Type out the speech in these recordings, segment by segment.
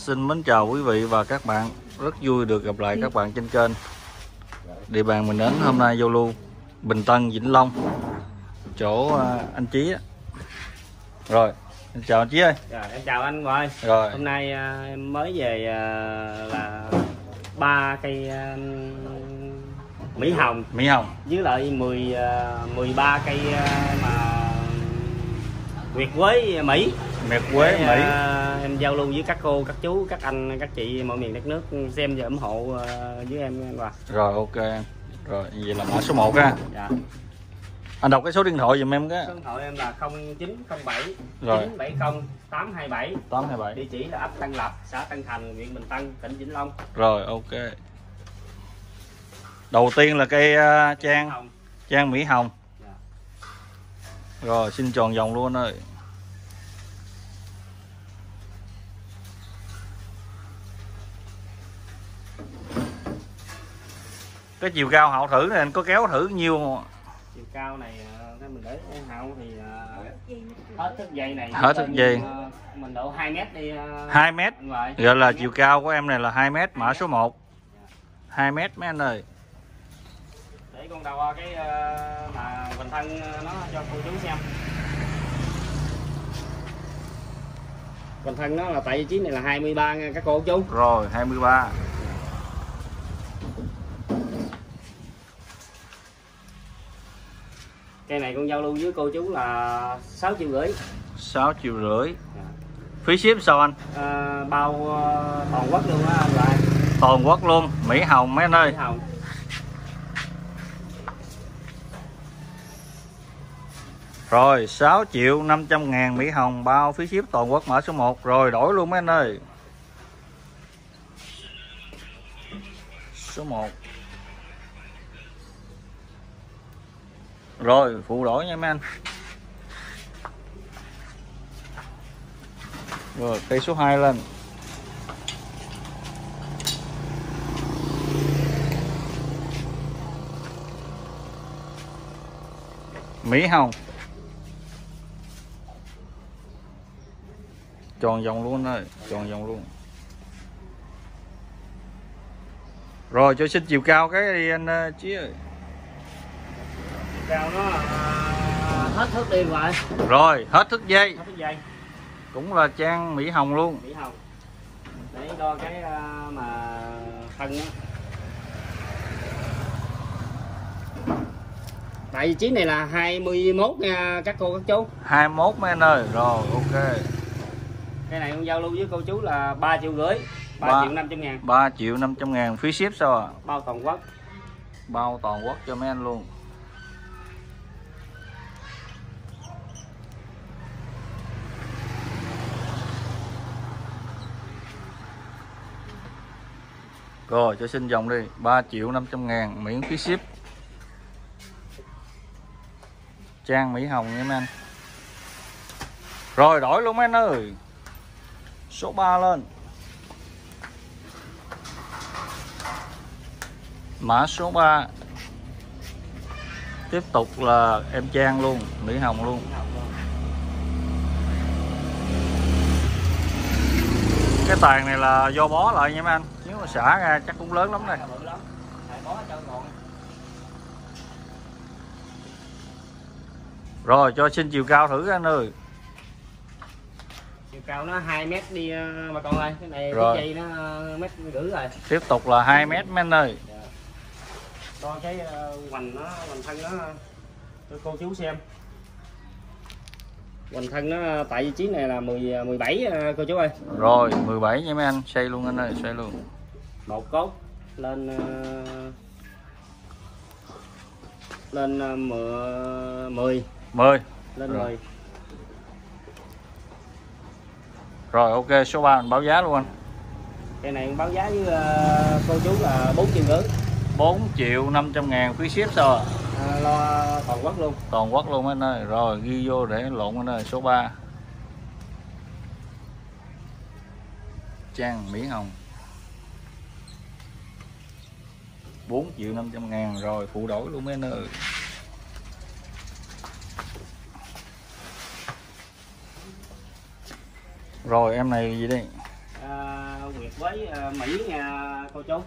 Xin mến chào quý vị và các bạn. Rất vui được gặp lại các bạn trên kênh. Địa bàn mình đến hôm nay giao lưu Bình Tân, Vĩnh Long. Chỗ à, anh Chí á. Rồi, em chào anh Chí ơi. Rồi, em chào anh ơi. Rồi, Hôm nay à, em mới về à, là ba cây Mỹ Hồng. Mỹ Hồng. Với lại 10 à, 13 cây mà Nguyệt Quế Mỹ. Miệt Quế, Để, Mỹ à, em giao lưu với các cô, các chú, các anh, các chị mọi miền đất nước xem và ủng hộ à, với em anh Hòa. Rồi, ok Rồi, vậy là mã số 1 ha Dạ. Anh đọc cái số điện thoại giùm em cái Số điện thoại em là 0907 Rồi. 970 827. 827 Địa chỉ là ấp Tân Lập, xã Tân Thành, huyện Bình Tân, tỉnh Vĩnh Long. Rồi, ok Đầu tiên là cây à, trang. Trang Mỹ Hồng Dạ. Rồi, xin tròn vòng luôn ơi Cái chiều cao hậu thử này anh có kéo thử nhiêu không? chiều cao này ờ, cái mình để hậu thì ờ, hết thức dây này. Hết thức dây. Ờ, mình độ 2 mét đi ờ, 2 mét? Ngoại. Gọi là chiều cao của em này là 2 mét Mã số 1 2 mét mấy anh ơi. Để con đầu cái mà bình thân nó cho cô chú xem. Bình thân nó là tại vị trí này là 23 nha các cô chú. Rồi, 23 cây này con giao lưu với cô chú là 6 triệu rưỡi. 6 triệu rưỡi. Phí ship sao anh? Ờ, bao ờ, toàn quốc luôn á anh lại Toàn quốc luôn. Mỹ Hồng mấy anh ơi? Mỹ Hồng. Rồi 6 triệu 500 ngàn Mỹ Hồng bao phí ship toàn quốc mã số 1 Rồi đổi luôn mấy anh ơi. Số 1 Rồi phụ đổi nha mấy anh. Rồi cây số 2 lên. Mỹ Hồng. Tròn vòng luôn ơi tròn vòng luôn. Rồi cho xin chiều cao cái đi anh ờ, chí ơi cao nó ờ, hết thước đi rồi. Rồi hết thức dây. Hết thước dây. Cũng là trang mỹ hồng luôn. Mỹ Hồng. Để đo cái ờ, mà thân á. Tại vị trí này là 21 nha các cô các chú. 21 mấy anh ơi. Rồi ok. Cái này con giao lưu với cô chú là 3 triệu rưỡi 3 Ba. triệu 500 ngàn. 3 triệu 500 ngàn. Phí ship sao à bao toàn quốc. Bao toàn quốc cho mấy anh luôn Rồi, cho xin dòng đi. 3 triệu 500 ngàn miễn phí ship. Trang Mỹ Hồng nha mấy anh. Rồi, đổi luôn mấy anh ơi. Số 3 lên. Mã số 3 Tiếp tục là em Trang luôn, Mỹ Hồng luôn. Cái tàn này là do bó lại nha mấy anh mà xả ra chắc cũng lớn lắm gọn Rồi cho xin chiều cao thử anh ơi. Chiều cao nó 2 mét đi ờ, bà con ơi. Cái này Rồi. cái dây nó ờ, mét rưỡi rồi. Tiếp tục là 2 mét mấy anh ơi. Đo cái ờ, hoành nó hoành thân nó cho cô chú xem. Hoành thân nó tại vị trí này là 10 17 ờ, cô chú ơi. Rồi 17 nha mấy anh. Xây luôn anh ơi xây luôn một cốt. Lên ờ, lên ờ, mười 10 10 lên. 10 Rồi ok số 3 mình báo giá luôn anh. Cái này báo giá với ờ, cô chú là 4 triệu rưỡi. 4 triệu 500 ngàn phí ship sao à à, lo toàn quốc luôn. Toàn quốc luôn anh ơi. Rồi ghi vô để lộn anh ơi. Số 3 Trang Mỹ Hồng 4 triệu 500 ngàn rồi phụ đổi luôn mấy anh ơi. Rồi em này gì đây? à, với uh, mỹ nha cô chú.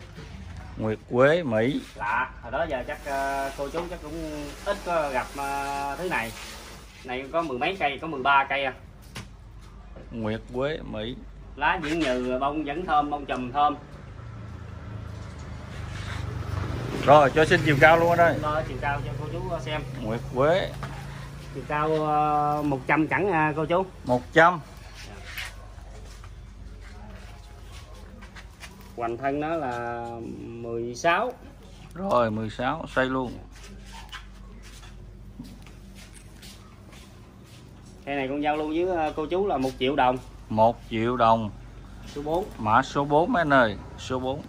Nguyệt Quế Mỹ. Lạ hồi đó giờ chắc uh, cô chú chắc cũng ít có gặp uh, thứ này. Này có mười mấy cây có 13 cây à. Nguyệt Quế Mỹ. Lá vẫn nhừ bông vẫn thơm bông chùm thơm rồi cho xin chiều cao luôn ở đây. Lo chiều cao cho cô chú xem. Nguyệt Quế. Chiều cao uh, 100 cẳng nha cô chú. 100 hoành thân nó là 16 rồi 16 xây luôn. Cây này con giao luôn với ờ, cô chú là một triệu đồng. 1 triệu đồng. Số 4 mã số 4 mấy anh ơi? Số 4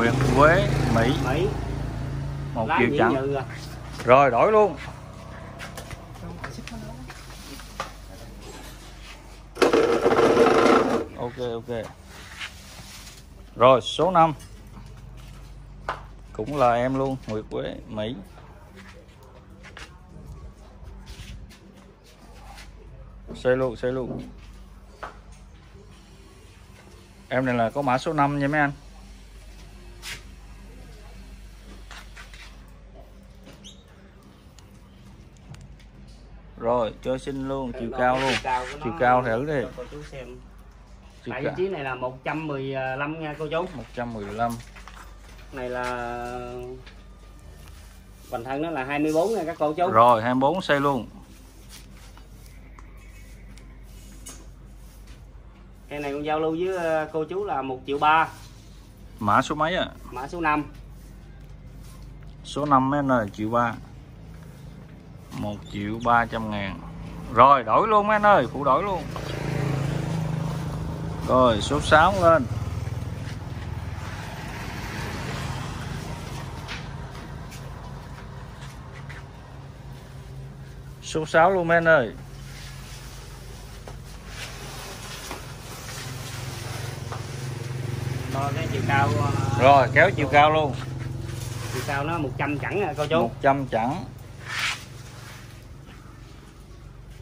Nguyệt Quế Mỹ. Mỹ. Một lá triệu nhừ à. rồi đổi luôn. Ok ok. Rồi số 5 cũng là em luôn Nguyệt Quế Mỹ. Xây luôn xây luôn. Em này là có mã số 5 nha mấy anh rồi cho xin luôn chiều cao luôn chiều cao, thử đi. Cô chú xem. Chiều tại vị trí này là 115 nha cô chú. 115 này là hoành thân nó là 24 nha các cô chú. Rồi 24 xây luôn. Cây này con giao lưu với ờ, cô chú là 1 triệu ba. Mã số mấy à mã số 5 số 5 mấy anh ơi triệu ba 1 triệu 300 ngàn. Rồi đổi luôn mấy anh ơi phụ đổi luôn. Rồi số 6 lên. Số 6 luôn mấy anh ơi. Chiều cao ờ, rồi kéo chiều cao luôn. chiều cao nó 100 chẳng nha cô chú. 100 chẳng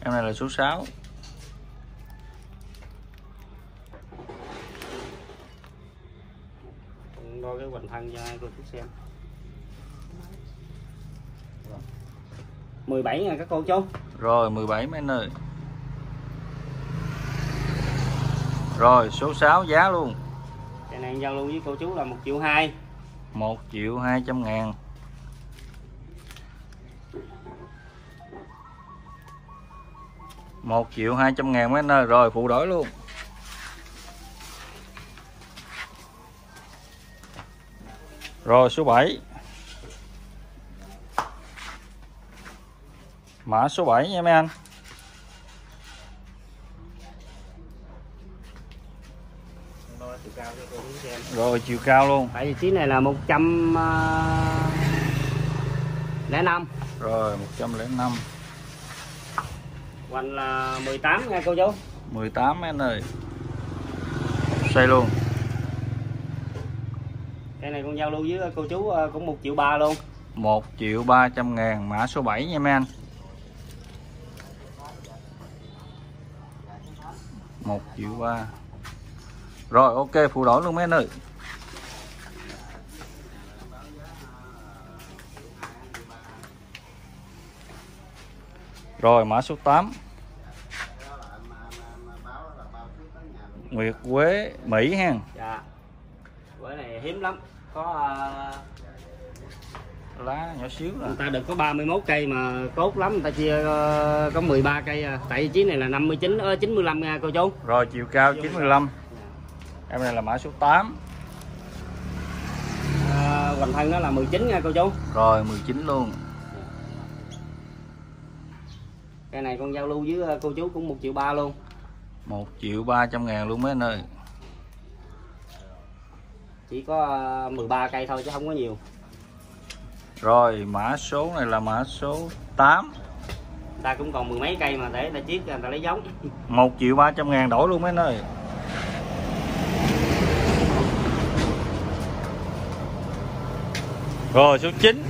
em này là số 6 đo cái hoành thân cho cô chú xem. 17 nha các cô chú. Rồi 17 mấy anh ơi. Rồi số 6 giá luôn. Cây này giao lưu với cô chú là 1 triệu 2 1 triệu 200 ngàn một triệu hai trăm ngàn mấy anh ơi Rồi phụ đổi luôn. Rồi số 7 Mã số 7 nha mấy anh. Rồi chiều cao luôn. Tại vị trí này là 105 Rồi 105 hoành là 18 nha cô chú. 18 mấy anh ơi. Xây luôn. Cây này con giao lưu với cô chú ờ, cũng 1 triệu 3 luôn. 1 triệu 300 ngàn Mã số 7 nha mấy anh. 1 triệu 3 Rồi ok phụ đổi luôn mấy anh ơi Rồi mã số 8 Nguyệt Quế Mỹ ha. Dạ. Quế này hiếm lắm. Có ờ, Lá nhỏ xíu nè người ta được có 31 cây mà tốt lắm. Người ta chia ờ, có 13 cây à. tại vị trí này là 59 ờ, 95 nha cô chú. Rồi chiều cao 95 Em này là mã số 8 à, hoành thân nó là 19 nha cô chú. Rồi 19 luôn cây này con giao lưu với ờ, cô chú cũng 1 triệu ba luôn. 1 triệu 300 ngàn luôn mấy anh ơi. Chỉ có ờ, 13 cây thôi chứ không có nhiều. Rồi mã số này là mã số 8 người ta cũng còn mười mấy cây mà để ta chiết người ta lấy giống. 1 triệu 300 ngàn đổi luôn mấy anh ơi. Rồi số 9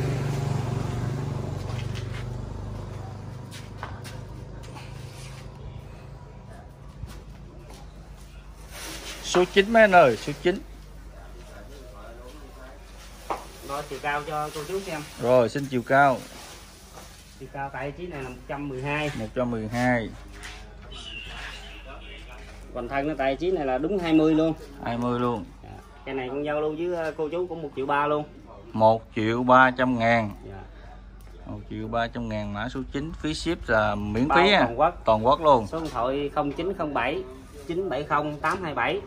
số 9 mấy anh ơi số 9 đo chiều cao cho cô chú xem. Rồi xin chiều cao. Chiều cao tại chiếc này là 112 112 còn thân nó tại chiếc này là đúng 20 luôn. 20 luôn. Dạ. cái này con giao lưu với ờ, cô chú cũng một triệu ba luôn. 1 triệu 300 ngàn. Dạ. 1 triệu 300 ngàn mã số 9 phí ship là miễn Bao phí toàn quốc. Toàn quốc luôn. Số điện thoại 0907 970 827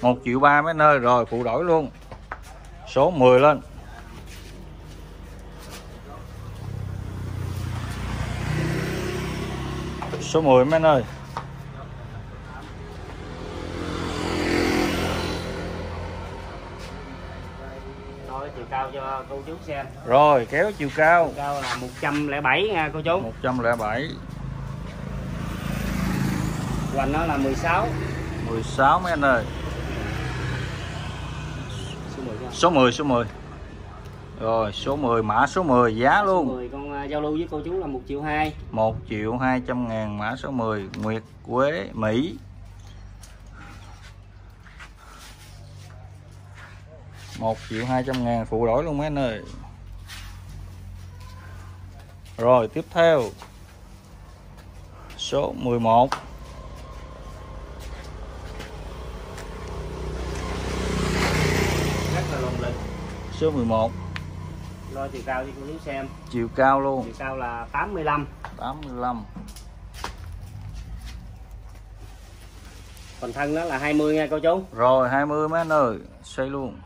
1 triệu 3 mấy nơi rồi phụ đổi luôn. Số 10 lên. Số 10 mấy anh ơi đo chiều cao cho cô chú xem. Rồi kéo chiều cao. Chiều cao là 107 nha cô chú. 107 hoành nó là 16 16 mấy anh ơi số 10 nha. số 10 số 10 rồi số 10 mã số 10 giá Số luôn. 10 con ờ, giao lưu với cô chú là 1 triệu 2 1 triệu 200 ngàn mã số 10 Nguyệt Quế Mỹ. Một triệu 200 ngàn phụ đổi luôn mấy anh ơi. Rồi tiếp theo. Số 11 rất là lùng lực Số 11 đo chiều cao cho cô chú xem. Chiều cao luôn. Chiều cao là 85 85 còn thân nó là 20 nha cô chú. Rồi 20 mấy anh ơi. Xoay luôn.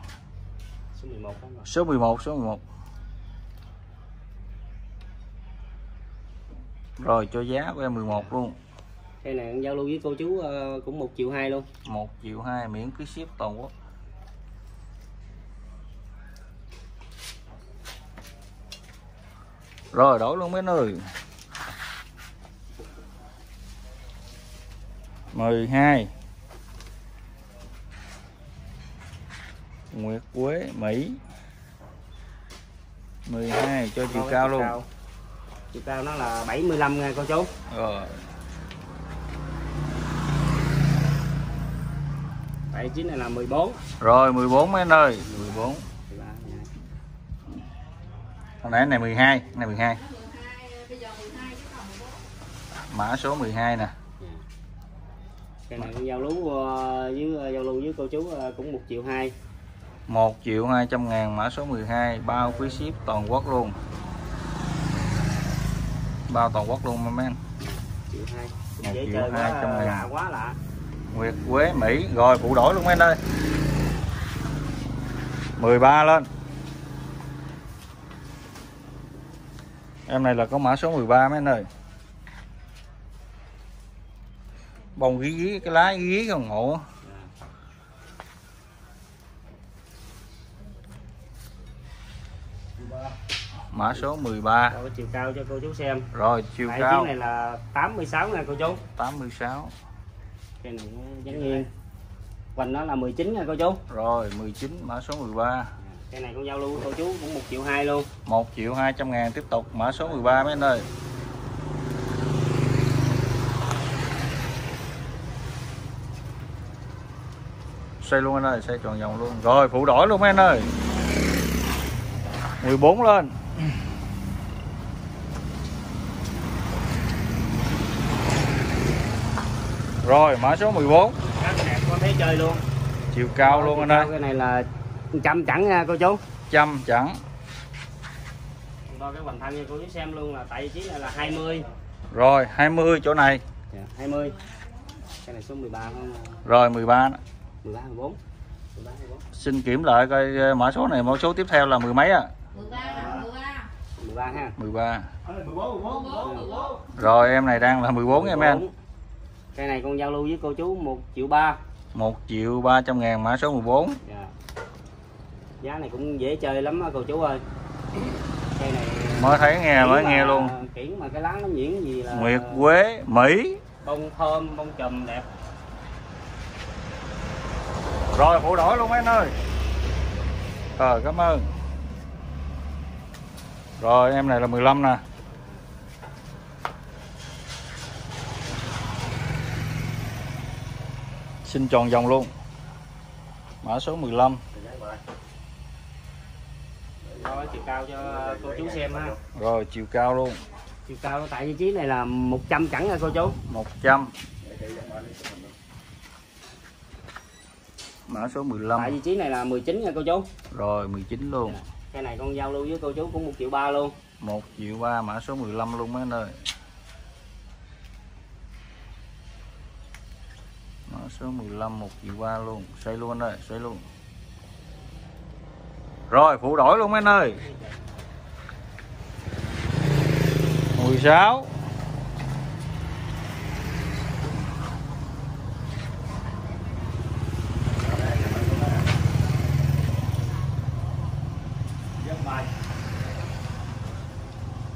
Số 11 đó rồi. Số 11 số 11 Rồi cho giá của em 11 luôn. Cây này giao lưu với cô chú ờ, cũng 1 triệu 2 luôn. 1 triệu 2 miễn phí ship toàn quốc Rồi đổi luôn mấy anh ơi 12 Nguyệt Quế Mỹ. 12 cho chiều cao luôn. cao. chiều cao nó là 75 nha cô chú. Rồi. Tại chiếc này là 14 Rồi 14 mấy anh ơi 14 13 nha. Hồi nãy này 12 cái này 12 Mã số 12 nè. Cây này con giao lưu ờ, với ờ, giao lưu với cô chú ờ, cũng 1 triệu 2 1 triệu 200 ngàn mã số 12 bao phí ship toàn quốc luôn. Bao toàn quốc luôn mấy anh? Triệu 2 Một dễ triệu chơi quá 200 ngàn. lạ quá lạ. Nguyệt Quế Mỹ rồi phụ đổi luôn mấy anh ơi. 13 lên em này là có mã số 13 mấy anh ơi. Bông gí gí cái lá gí gí còn ngộ mã số 13 Rồi cái chiều cao cho cô chú xem. Rồi chiều tại cao. chiếc này là 86 nha cô chú. 86 cây này nó dán nghiêng quanh nó là 19 nha cô chú. Rồi 19 mã số 13 cây này con giao lưu cô chú cũng 1 triệu 2 luôn. 1 triệu 200 ngàn tiếp tục mã số 13 mấy anh ơi. Xoay luôn anh ơi xoay tròn vòng luôn. Rồi phụ đổi luôn mấy anh ơi. 14 lên. Rồi mã số 14 rất đẹp có thể chơi luôn. Chiều cao Rồi, luôn chiều anh ơi. cái này là trăm chẳng nha cô chú. Trăm chẳng đo cái hoành thân cho cô chú xem luôn là tại chiếc này là 20 rồi 20 chỗ này. Dạ, 20 cái này số 13 không? Rồi 13 đó. 13 14 13 14 xin kiểm lại coi ờ, mã số này mã số tiếp theo là mười mấy à? 13 ha. 13 rồi em này đang là 14 nha mấy anh cái này con giao lưu với cô chú 1 triệu 3 1 triệu 300 ngàn mã số 14 dạ. Giá này cũng dễ chơi lắm á cô chú ơi. Cây này mới thấy nghe mới nghe luôn. kiển mà cái lá nó nhuyễn gì là Nguyệt Quế Mỹ. Bông thơm bông chùm đẹp. Rồi phụ đổi luôn mấy anh ơi. Rồi cảm ơn. Rồi em này là 15 nè. Xin tròn vòng luôn. Mã số 15 đo chiều cao cho cô chú xem ha. Rồi chiều cao luôn. Chiều cao tại vị trí này là 100 chẳng nha cô chú. 100 mã số 15 tại vị trí này là 19 nha cô chú. Rồi 19 luôn. Cái này con giao lưu với cô chú cũng một triệu ba luôn. 1 triệu 3 mã số 15 luôn mấy anh ơi. Mã số 15 1 triệu 3 luôn. Xoay luôn anh ơi xoay luôn rồi phụ đổi luôn mấy anh ơi. 16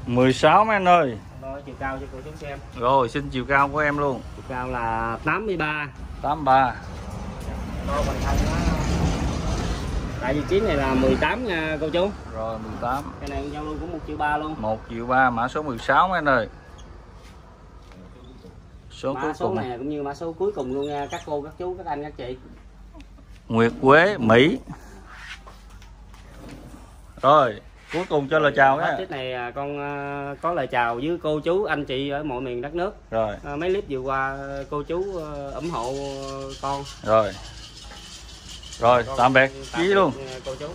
16 mấy anh ơi. Chiều cao cho cô xem rồi xin chiều cao của em luôn. Chiều cao là 83 83 đo bằng thân á. Tại vị trí này là 18 nha cô chú. Rồi 18 cái này giao lưu cũng một triệu ba luôn. 1 triệu 3 mã số 16 mấy anh ơi. Số mã cuối số cùng. này cũng như mã số cuối cùng luôn nha các cô các chú các anh các chị. Nguyệt Quế Mỹ. Rồi cuối cùng cho lời chào nhé clip này à, con à, có lời chào với cô chú anh chị ở mọi miền đất nước. Rồi. À, mấy clip vừa qua cô chú à, ủng hộ con. Rồi rồi tạm biệt. Chí luôn.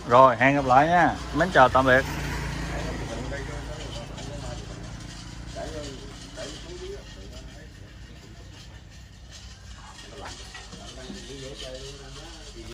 rồi hẹn gặp lại nha. Mến chào tạm biệt